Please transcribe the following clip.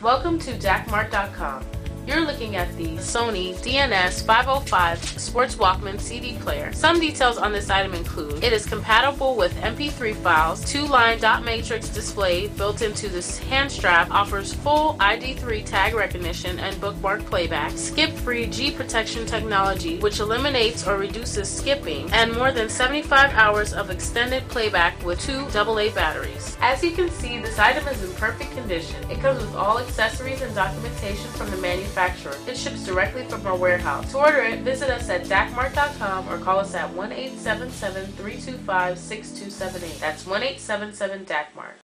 Welcome to Dakmart.com. You're looking at the Sony DNS 505 Sports Walkman CD player. Some details on this item include it is compatible with MP3 files, two-line dot matrix display built into this hand strap, offers full ID3 tag recognition and bookmark playback, skip-free G protection technology which eliminates or reduces skipping, and more than 75 hours of extended playback with two AA batteries. As you can see, this item is in perfect condition. It comes with all accessories and documentation from the manufacturer manufacturer. It ships directly from our warehouse. To order it, visit us at dakmart.com or call us at 1 877 325 6278. That's 1 877 DAKMART.